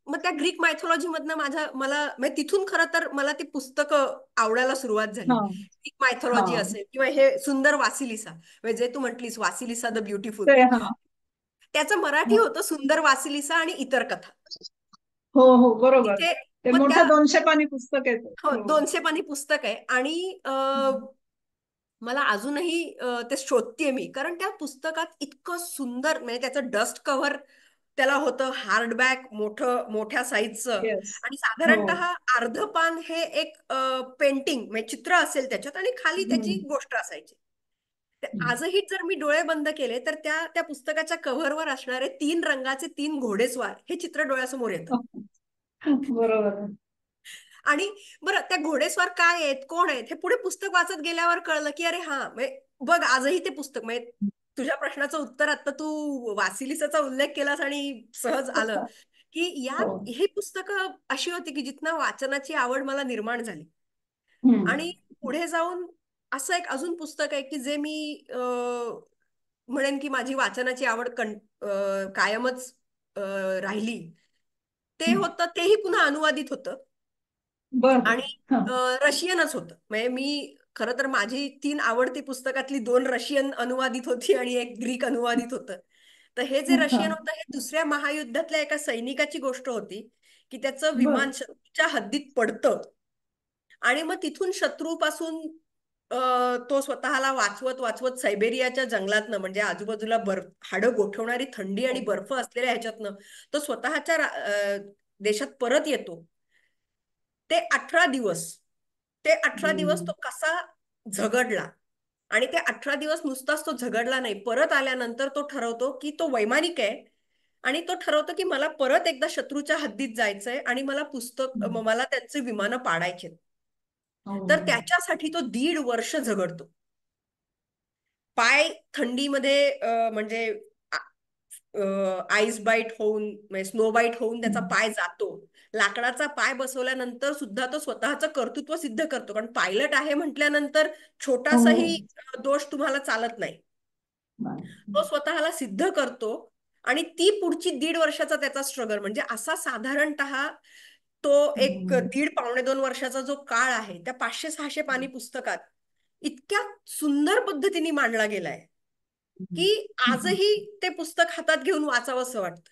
मग त्या ग्रीक मायथॉलॉजी मधनं माझ्या मला म्हणजे तिथून खरं तर मला ती पुस्तकं आवडायला सुरुवात झाली. हा. ग्रीक हा. मायथॉलॉजी असेल किंवा हे सुंदर वासिलिसा म्हणजे जे तू म्हटलीस वासिलिसा द ब्युटिफुल हा. त्याचं मराठी होतं सुंदर वासिलिसा आणि इतर कथा. हो हो बरोबर. ते मोठं दोनशे पानी पुस्तक आहे. हो हो दोनशे पानी पुस्तक आहे आणि. मला अजूनही ते शोधतेय मी कारण त्या पुस्तकात इतकं सुंदर म्हणजे त्याचं डस्ट कव्हर त्याला होतं हार्डबॅक मोठं मोठ्या साईजचं आणि हो साधारणतः अर्ध पान हे एक पेंटिंग म्हणजे चित्र असेल त्याच्यात आणि खाली त्याची. गोष्ट असायची. आजही जर मी डोळे बंद केले तर त्या त्या पुस्तकाच्या कव्हरवर असणारे तीन रंगाचे तीन घोडेस्वार हे चित्र डोळ्यासमोर येतं बरोबर. आणि बरं त्या घोडेस्वार काय आहेत? कोण आहेत? हे पुढे पुस्तक वाचत गेल्यावर कळलं की अरे हा म्हणजे बघ आजही ते पुस्तक म्हणजे तुझ्या प्रश्नाचं उत्तर आता तू वासिलिसाचा उल्लेख केलास आणि सहज आलं. की या हो. ही पुस्तकं अशी होती की जिथनं वाचनाची आवड मला निर्माण झाली. आणि. पुढे जाऊन असं एक अजून पुस्तक आहे की जे मी म्हणेन की माझी वाचनाची आवड कायमच राहिली. ते. होतं तेही पुन्हा अनुवादित होतं. आणि रशियनच होतं. म्हणजे मी खरं तर माझी तीन आवडती पुस्तकातली दोन रशियन अनुवादित होती आणि एक ग्रीक अनुवादित होतं. तर हे जे रशियन होतं हे दुसऱ्या महायुद्धातल्या एका सैनिकाची गोष्ट होती की त्याचं विमान शत्रूच्या हद्दीत पडतं. आणि मग तिथून शत्रूपासून तो स्वतःला वाचवत वाचवत सायबेरियाच्या जंगलातनं म्हणजे आजूबाजूला बर्फ हाडं गोठवणारी थंडी आणि बर्फ असलेल्या ह्याच्यातनं तो स्वतःच्या देशात परत येतो. ते अठरा दिवस ते अठरा दिवस. तो कसा झगडला आणि ते अठरा दिवस नुसताच तो झगडला नाही परत आल्यानंतर तो ठरवतो की तो वैमानिक आहे आणि तो ठरवतो की मला परत एकदा शत्रूच्या हद्दीत जायचंय आणि मला पुस्तक मला त्यांचे विमानं पाडायचे हो तर त्याच्यासाठी तो दीड वर्ष झगडतो. पाय थंडीमध्ये म्हणजे आईस बाईट होऊन म्हणजे स्नो बाईट होऊन त्याचा. पाय जातो. लाकडाचा पाय बसवल्यानंतर सुद्धा तो स्वतःचं कर्तृत्व सिद्ध करतो. कारण पायलट आहे म्हटल्यानंतर हो. छोटासाही अ, दोष तुम्हाला चालत नाही. तो. स्वतःला सिद्ध करतो आणि ती पुढची दीड वर्षाचा त्याचा स्ट्रगल म्हणजे असा साधारणतः तो एक. दीड पावणे दोन वर्षाचा जो काळ आहे त्या पाचशे सहाशे पानी पुस्तकात इतक्या सुंदर पद्धतीने मांडला गेलाय की. आजही ते पुस्तक हातात घेऊन वाचावंसं वाटतं.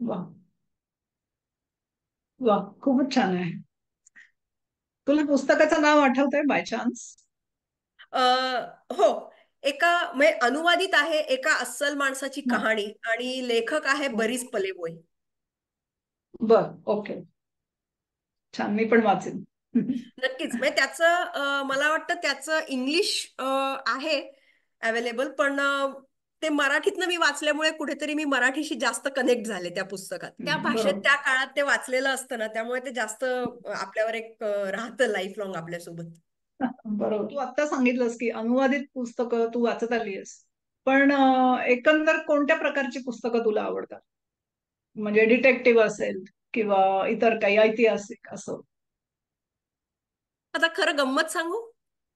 वा. वा खूपच छान आहे. तुला पुस्तकाचं नाव आठवतंय बाय चान्स अ, हो. एका म्हणजे अनुवादित आहे एका अस्सल माणसाची हा. कहाणी आणि लेखक आहे बरीच पलेबोय बर ओके. छान मी पण वाचेन. नक्कीच म्हणजे त्याचं मला वाटतं त्याचं इंग्लिश आहे अवेलेबल पण ते मराठीतनं मी वाचल्यामुळे कुठेतरी मी मराठीशी जास्त कनेक्ट झाले त्या पुस्तकात. त्या भाषेत त्या काळात ते वाचलेलं असतं ना त्यामुळे ते जास्त आपल्यावर एक राहतं लाईफ लॉंग आपल्यासोबत. बरोबर. तू आता सांगितलंस की अनुवादित पुस्तकं तू वाचत आलीस पण अं, एकंदर कोणत्या प्रकारची पुस्तकं तुला आवडतात? म्हणजे डिटेक्टिव्ह असेल किंवा इतर काही ऐतिहासिक असं आता खरं गंमत सांगू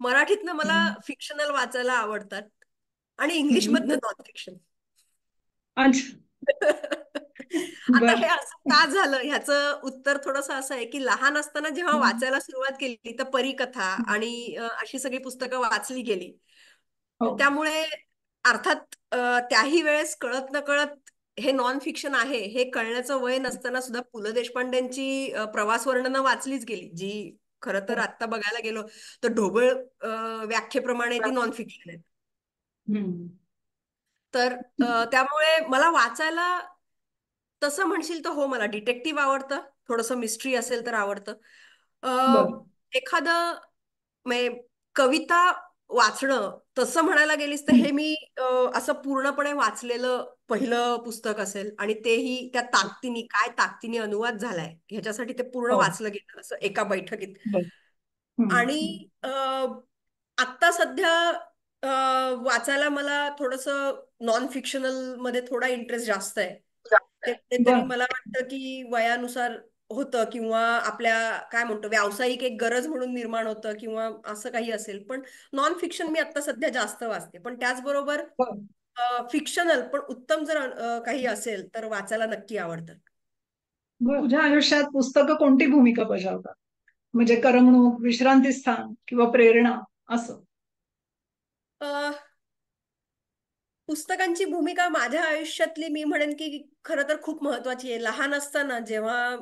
मराठीतनं मला. फिक्शनल वाचायला आवडतात आणि इंग्लिश. मधनं नॉन फिक्शन आता हे असं का झालं ह्याचं उत्तर थोडंसं असं आहे की लहान असताना जेव्हा. वाचायला सुरुवात केली तर परीकथा. आणि अशी सगळी पुस्तकं वाचली गेली हो त्यामुळे अर्थात त्याही वेळेस कळत न कळत हे नॉन फिक्शन आहे हे कळण्याचं वय नसताना सुद्धा पु ल देशपांडेंची प्रवास वर्णनं वाचलीच गेली. जी खरं तर हो. आत्ता बघायला गेलो तर ढोबळ व्याख्येप्रमाणे ती नॉन फिक्शन आहे. तर त्यामुळे मला वाचायला तसं म्हणशील तर हो मला डिटेक्टिव्ह आवडतं. थोडंसं मिस्ट्री असेल तर आवडतं. एखादं म्हणजे कविता वाचणं तसं म्हणायला गेलीस तर. हे मी असं पूर्णपणे वाचलेलं पहिलं पुस्तक असेल आणि तेही त्या ताकदीने काय ताकदीने अनुवाद झालाय ह्याच्यासाठी ते पूर्ण हो. वाचलं गेलं असं एका बैठकीत. आणि आत्ता सध्या वाचायला मला थोडंसं नॉन फिक्शनलमध्ये थोडा इंटरेस्ट जास्त आहे. मला वाटतं की वयानुसार होतं किंवा आपल्या काय म्हणतो व्यावसायिक एक गरज म्हणून निर्माण होतं किंवा असं काही असेल. पण नॉन फिक्शन मी आता सध्या जास्त वाचते. पण त्याचबरोबर बर फिक्शनल पण उत्तम जर काही असेल तर वाचायला नक्की आवडतं. तुझ्या आयुष्यात पुस्तकं कोणती भूमिका बजावतात? म्हणजे करमणूक विश्रांती स्थान किंवा प्रेरणा असं? पुस्तकांची भूमिका माझ्या आयुष्यातली मी म्हणेन की खरं तर खूप महत्वाची आहे. लहान असताना जेव्हा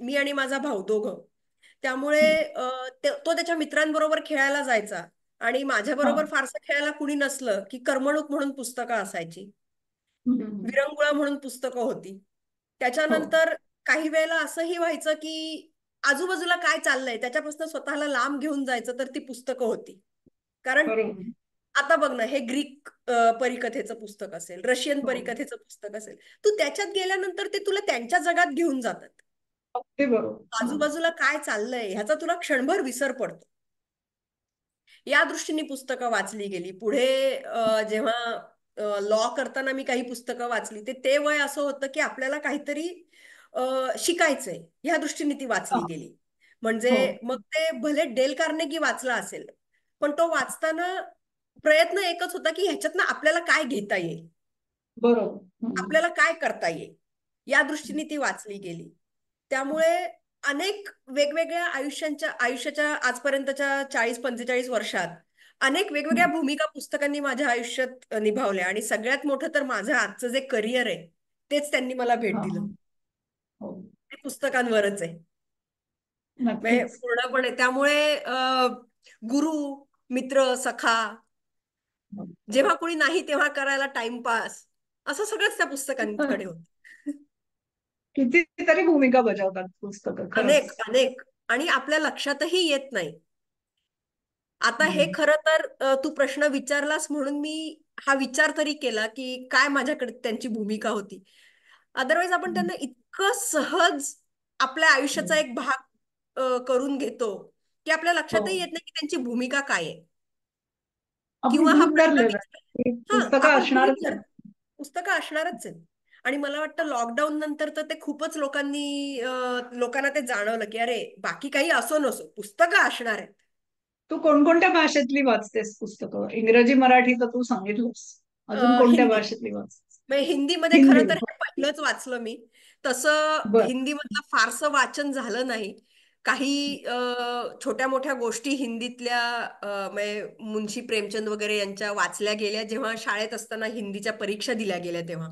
मी आणि माझा भाऊ दोघं त्यामुळे ते- त्याच्या मित्रांबरोबर खेळायला जायचा आणि माझ्याबरोबर फारसं खेळायला कुणी नसलं की करमणूक म्हणून पुस्तकं असायची. विरंगुळा म्हणून पुस्तकं होती. हो. त्याच्यानंतर काही वेळेला असंही व्हायचं की आजूबाजूला काय चाललंय त्याच्यापासून स्वतःला लांब घेऊन जायचं तर ती पुस्तकं होती. कारण आता बघ ना हे ग्रीक परिकथेचं पुस्तक असेल रशियन हो. परिकथेचं पुस्तक असेल तू त्याच्यात गेल्यानंतर ते तुला त्यांच्या जगात घेऊन जातात. आजूबाजूला काय चाललंय ह्याचा तुला क्षणभर विसर पडतो. या दृष्टीने पुस्तकं वाचली गेली. पुढे जेव्हा लॉ करताना मी काही पुस्तकं वाचली ते ते वय असं होतं की आपल्याला काहीतरी शिकायचंय. ह्या दृष्टीने ती वाचली गेली. म्हणजे हो. मग ते भले डेल कार्नेगी वाचला असेल पण तो वाचताना प्रयत्न एकच होता की ह्याच्यातनं आपल्याला काय घेता येईल? बरोबर. आपल्याला काय करता येईल? या दृष्टीने ती वाचली गेली. त्यामुळे अनेक वेगवेगळ्या आयुष्यांच्या आयुष्याच्या आजपर्यंतच्या चाळीस पंचेचाळीस वर्षात अनेक वेगवेगळ्या. भूमिका पुस्तकांनी माझ्या आयुष्यात निभावल्या आणि सगळ्यात मोठं तर माझं आजचं जे करिअर आहे तेच त्यांनी मला भेट दिलं. हो. ते पुस्तकांवरच आहे. म्हणजे पूर्णपणे त्यामुळे गुरु मित्र सखा. जेव्हा कोणी नाही तेव्हा करायला टाइमपास असं सगळंच त्या पुस्तकांकडे होतं. कितीतरी भूमिका बजावतात पुस्तकं अनेक अनेक. आणि आपल्या लक्षातही येत नाही. आता हे. खरं तर तू प्रश्न विचारलास म्हणून मी हा विचार तरी केला की काय माझ्याकडे त्यांची भूमिका होती. अदरवाईज आपण. त्यांना इतकं सहज आपल्या आयुष्याचा. एक भाग करून घेतो की आपल्या हो. लक्षातही येत नाही की त्यांची भूमिका काय आहे. किंवा हा पुस्तकं पुस्तकं असणारच आहेत. आणि मला वाटतं लॉकडाऊन नंतर तर ते खूपच लोकांनी लोकांना ते जाणवलं की अरे बाकी काही असो नसो पुस्तकं असणार आहेत. तू कोणकोणत्या भाषेतली वाचतेस पुस्तकं? इंग्रजी मराठी तर तू सांगितलंस. अजून कोणत्या भाषेतली वाचतेस? हिंदीमध्ये हिंदी. खरं तर पहिलंच वाचलं मी. तसं हिंदीमधलं फारसं वाचन झालं नाही. काही छोट्या मोठ्या गोष्टी हिंदीतल्या म्हणजे मुन्शी प्रेमचंद वगैरे यांच्या वाचल्या गेल्या जेव्हा शाळेत असताना हिंदीच्या परीक्षा दिल्या गेल्या तेव्हा.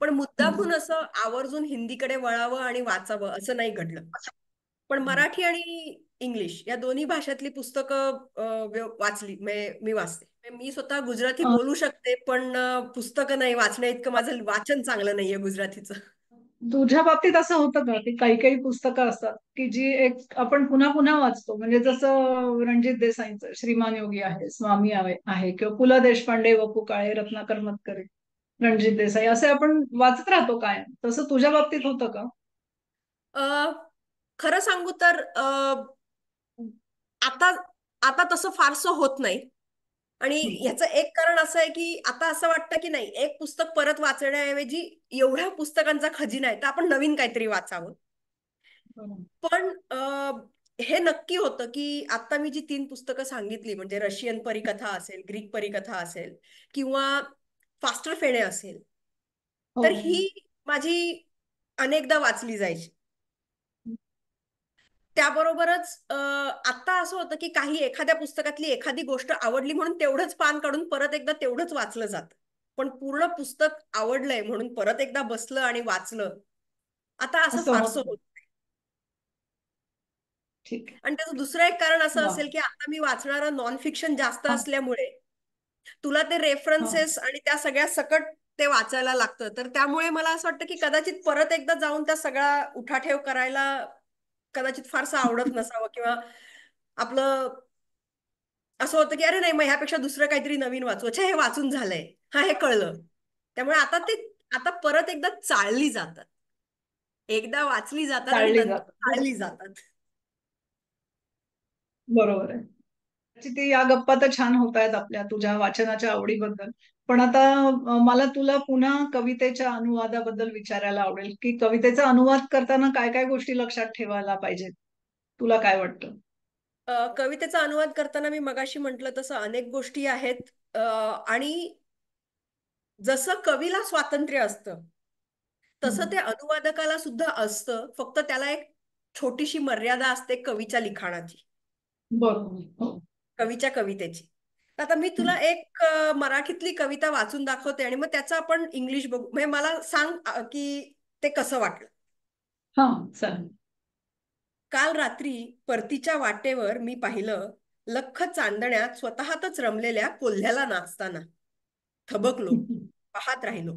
पण हम्म. मुद्दामहून असं आवर्जून हिंदीकडे वळावं आणि वाचावं असं नाही घडलं. पण मराठी आणि इंग्लिश या दोन्ही भाषातली पुस्तकं वाचली म्हणजे मी वाचते. म्हणजे मी स्वतः गुजराती बोलू शकते पण पुस्तकं नाही वाचण्या इतकं माझं वाचन चांगलं नाहीये गुजरातीचं तुझ्या बाबतीत असं होतं का? की काही काही पुस्तकं असतात की जी एक आपण पुन्हा पुन्हा वाचतो. म्हणजे जसं रणजित देसाईंचं श्रीमान योगी आहे स्वामी आहे किंवा पु ल देशपांडे वपू काळे रत्नाकर मतकरे रणजित देसाई असे आपण वाचत राहतो काय तसं तुझ्या बाबतीत होतं का? अ, खरं सांगू तर आता आता तसं फारसं होत नाही. आणि. ह्याचं एक कारण असं आहे की आता असं वाटतं की नाही एक पुस्तक परत वाचण्याऐवजी एवढ्या पुस्तकांचा खजिना आहे तर आपण नवीन काहीतरी वाचावं. पण हे नक्की होतं की आता मी जी तीन पुस्तकं सांगितली म्हणजे रशियन परिकथा असेल ग्रीक परिकथा असेल किंवा फास्टर फेणे असेल हो तर ही माझी अनेकदा वाचली जायची त्याबरोबरच आता असं होतं की काही एखाद्या पुस्तकातली एखादी गोष्ट आवडली म्हणून तेवढंच पान काढून परत एकदा तेवढंच वाचलं जातं. पण पूर्ण पुस्तक आवडलंय म्हणून परत एकदा बसलं आणि वाचलं आता असं फारसं होत. आणि त्याचं दुसरं एक कारण असं असेल की आता मी वाचणारं नॉन फिक्शन जास्त असल्यामुळे तुला ते रेफरन्सेस आणि त्या सगळ्या सकट ते वाचायला लागतं. तर त्यामुळे मला असं वाटतं की कदाचित परत एकदा जाऊन त्या सगळा उठाठेव करायला कदाचित फारसं आवडत नसावं किंवा आपलं असं होतं की अरे नाही मग ह्यापेक्षा दुसरं काहीतरी नवीन वाचू. अच्छा हे वाचून झालंय. हा हे कळलं. त्यामुळे आता ते आता परत एकदा चाळली जातात. एकदा वाचली जातात चाळली जातात. बरोबर आहे. ती या गप्पा तर छान होत आहेत आपल्या तुझ्या वाचनाच्या आवडीबद्दल. पण आता मला तुला पुन्हा कवितेच्या अनुवादाबद्दल विचारायला आवडेल की कवितेचा अनुवाद करताना काय काय गोष्टी लक्षात ठेवायला पाहिजेत? तुला काय वाटतं? कवितेचा अनुवाद करताना मी मगाशी म्हटलं तसं अनेक गोष्टी आहेत आणि जसं कवीला स्वातंत्र्य असतं तसं. ते अनुवादकाला सुद्धा असतं फक्त त्याला एक छोटीशी मर्यादा असते कवीच्या लिखाणाची. बरोबर हो. कवीच्या कवितेची. तर आता मी तुला. एक मराठीतली कविता वाचून दाखवते आणि मग त्याचं आपण इंग्लिश बघू. म्हणजे मला सांग की ते कसं वाटलं? हा काल रात्री परतीच्या वाटेवर मी पाहिलं लख्ख चांदण्यात स्वतःतच रमलेल्या कोल्ह्याला नाचताना. थबकलो पाहत राहिलो.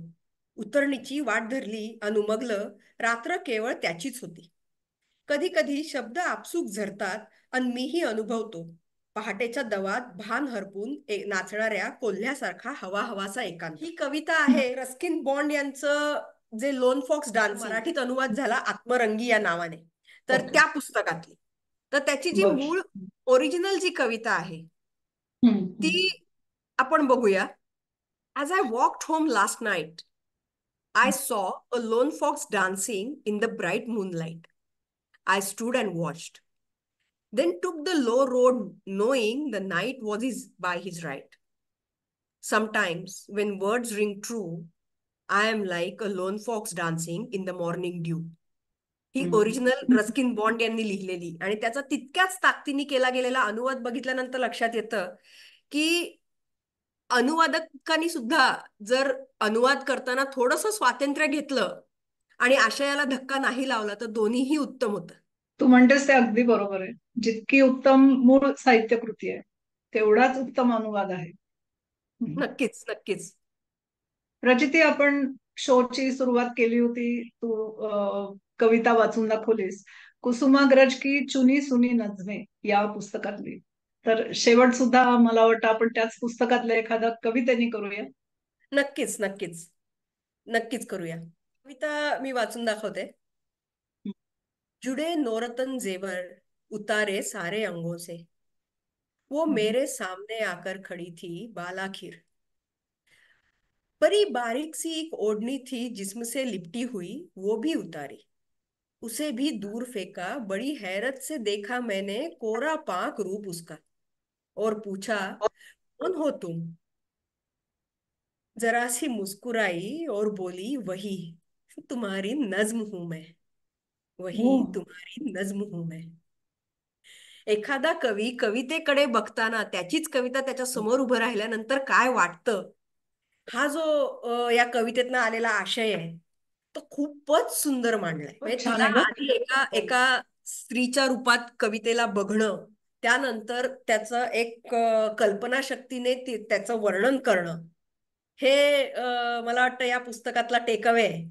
उतरणीची वाट धरली अन उमगलं रात्र केवळ त्याचीच होती. कधी कधी शब्द आपसूक झरतात अन मीही अनुभवतो. पहाटेच्या दवात भान हरपून नाचणाऱ्या कोल्ह्यासारखा हवा हवासा एकांत. ही कविता आहे. रस्किन बॉन्ड यांचं जे लोन फॉक्स डान्स मराठीत अनुवाद झाला आत्मरंगी या नावाने. तर त्या पुस्तकातली. तर त्याची जी मूळ ओरिजिनल जी कविता आहे. ती आपण बघूया. As I walked home last night, I saw a lone fox dancing in the bright moonlight. I stood and watched, then took the low road, knowing the night was his, by his right. Sometimes, when words ring true, I am like a lone fox dancing in the morning dew. ही. Original Ruskin Bond यांनी लिहिलेली आणि त्याचा तितक्याच ताकदीने केला गेलेला अनुवाद बघितल्यानंतर लक्षात येतं की अनुवादकांनी सुद्धा जर अनुवाद करताना थोडंसं स्वातंत्र्य घेतलं आणि आशयाला धक्का नाही लावला तर दोन्हीही उत्तम होतं तू म्हणतेस ते अगदी बरोबर आहे. जितकी उत्तम मूळ साहित्यकृती आहे तेवढाच उत्तम अनुवाद आहे. नक्कीच नक्कीच. रचिती आपण शोची सुरुवात केली होती. तू कविता वाचून दाखवलीस. कुसुमाग्रज की चुनी सुनी नजमे या पुस्तकातली. तर शेवट सुद्धा मला वाटतं आपण त्याच पुस्तकातल्या एखाद्या कवितेने करूया. नक्कीच नक्कीच. नक्कीच करूया. कविता मी वाचून दाखवते. जुडे नौरतन जेवर उतारे सारे अंगों से। वो हम्म. मेरे सामने आकर खड़ी थी बालाखिर। परी बारीक सी एक ओढ़नी थी जिस्म से लिपटी हुई वो भी उतारी। उसे भी दूर फेंका बड़ी हैरत से देखा मैंने कोरा पाक रूप उसका। और पूछा कौन हो तुम? जरा सी मुस्कुराई और बोली वही तुम्हारी नज्म हूँ मैं। वही तुम्हारी नज्म हूं मैं. एखादा कवी कवितेकडे बघताना त्याचीच कविता त्याच्यासमोर उभं राहिल्यानंतर काय वाटतं? हा जो या कवितेतनं आलेला आशय आहे तो खूपच सुंदर मांडलाय. म्हणजे तिला आधी एका. एका स्त्रीच्या रूपात कवितेला बघणं त्यानंतर त्याचं एक कल्पनाशक्तीने त्याचं वर्णन करणं हे मला वाटतं या पुस्तकातला टेकअवे आहे.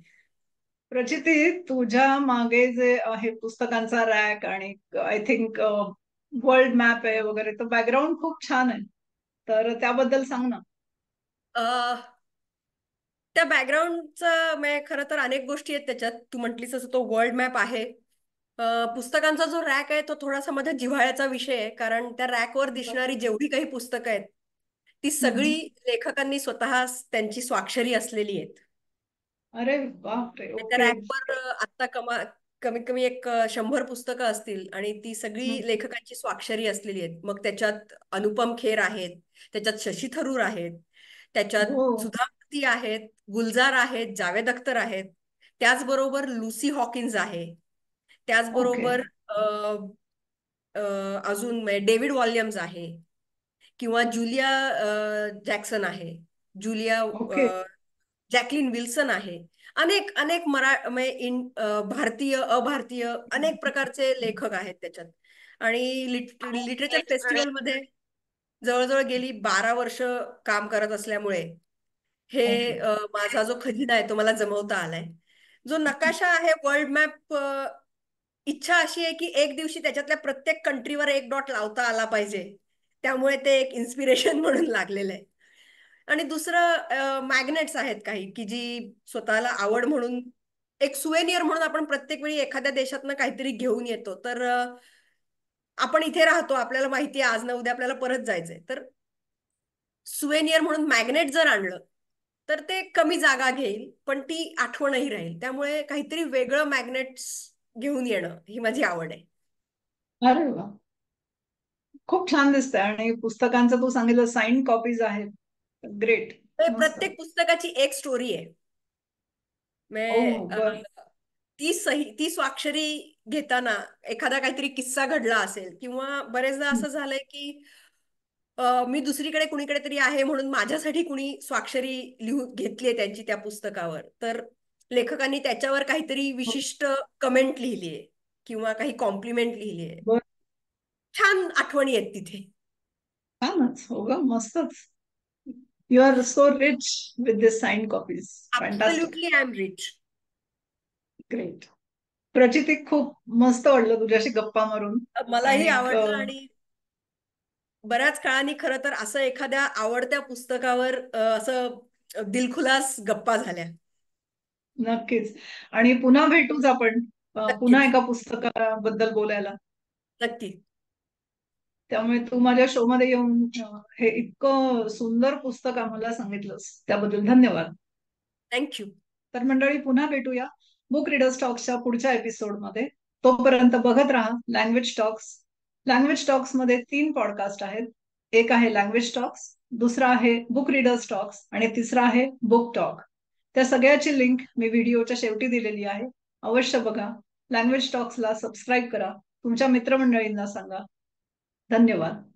प्रचिती तुझ्या मागे जे आहे पुस्तकांचा रॅक आणि आय थिंक वर्ल्ड मॅप आहे वगैरे तो बॅकग्राऊंड खूप छान आहे. तर त्याबद्दल सांग ना. अ, त्या बॅकग्राऊंडचं म्हणजे खरं तर अनेक गोष्टी आहेत त्याच्यात. तू म्हटलीस तसं तो वर्ल्ड मॅप आहे. पुस्तकांचा जो रॅक आहे तो थोडासा मध्ये जिव्हाळ्याचा विषय आहे कारण त्या रॅकवर दिसणारी जेवढी काही पुस्तकं आहेत ती सगळी. लेखकांनी स्वतः त्यांची स्वाक्षरी असलेली आहेत. अरे बापरे ओके. रॅकवर आत्ता कमा कमीत कमी एक शंभर पुस्तकं असतील आणि ती सगळी लेखकांची स्वाक्षरी असलेली आहेत. मग त्याच्यात अनुपम खेर आहेत त्याच्यात शशी थरूर आहेत त्याच्यात हो. सुधा मूर्ती आहेत गुलजार आहेत जावेद अख्तर आहेत. त्याचबरोबर लुसी हॉकिन्स आहे. त्याचबरोबर अजून डेव्हिड वॉल्यम्स आहे. किंवा जुलिया जॅक्सन आहे. जुलिया जॅकलिन विल्सन आहे. अनेक अनेक मरा इन भारतीय अभारतीय अनेक प्रकारचे लेखक आहेत त्याच्यात. आणि लिटरेचर फेस्टिवलमध्ये जवळजवळ गेली बारा वर्ष काम करत असल्यामुळे हे माझा जो खजिना आहे तो मला जमवता आलाय. जो नकाशा आहे वर्ल्ड मॅप इच्छा अशी आहे की एक दिवशी त्याच्यातल्या प्रत्येक कंट्रीवर एक डॉट लावता आला पाहिजे. त्यामुळे ते एक इन्स्पिरेशन म्हणून लागलेलं आहे. आणि दुसरं मॅग्नेट्स आहेत काही की जी स्वतःला आवड म्हणून एक सुवेनियर म्हणून आपण प्रत्येक वेळी एखाद्या देशातनं काहीतरी घेऊन येतो. तर आपण इथे राहतो आपल्याला माहिती आहे आज ना उद्या आपल्याला परत जायचंय. तर सुवेनियर म्हणून मॅग्नेट जर आणलं तर ते कमी जागा घेईल पण ती आठवणही राहील. त्यामुळे काहीतरी वेगळं मॅग्नेट्स घेऊन येणं ही माझी आवड आहे. अरे वा! खूप छान दिसतंय आणि पुस्तकांचं तू सांगितलं साईन कॉपीज आहेत. ग्रेट प्रत्येक पुस्तकाची एक स्टोरी आहे. ती सही ती स्वाक्षरी घेताना एखादा काहीतरी किस्सा घडला असेल किंवा बरेचदा असं झालंय की मी दुसरीकडे कुणीकडे तरी आहे म्हणून माझ्यासाठी कुणी स्वाक्षरी लिहू घेतलीये त्यांची त्या पुस्तकावर. तर लेखकांनी त्याच्यावर काहीतरी विशिष्ट कमेंट लिहिलीये किंवा काही कॉम्प्लिमेंट लिहिलीये. छान आठवणी आहेत तिथे. छानच. हो ग मस्तच. You are so rich with this sign copies Absolutely, I am rich great Prachiti खूप मस्त वाटलं तुझ्याशी गप्पा मारून. मलाही आवडलं आणि बऱ्याच काळाने खर तर असं एखाद्या आवडत्या पुस्तकावर असं दिलखुलास गप्पा झाल्या. नक्कीच. आणि पुन्हा भेटूच आपण. पुन्हा एका पुस्तकाबद्दल बोलायला. नक्की. त्यामुळे तू माझ्या शो मध्ये येऊन हे इतकं सुंदर पुस्तक आम्हाला सांगितलंस. त्याबद्दल धन्यवाद. थँक्यू तर मंडळी पुन्हा भेटूया बुक रिडर्स टॉक्सच्या पुढच्या एपिसोडमध्ये तोपर्यंत बघत राहा लँग्वेज टॉक्स लँग्वेज टॉक्समध्ये तीन पॉडकास्ट आहेत. एक आहे लँग्वेज टॉक्स दुसरा आहे बुक रिडर्स टॉक्स आणि तिसरा आहे बुक टॉक त्या सगळ्याची लिंक मी व्हिडिओच्या शेवटी दिलेली आहे. अवश्य बघा. लँग्वेज टॉक्सला सबस्क्राईब करा. तुमच्या मित्रमंडळींना सांगा. धन्यवाद.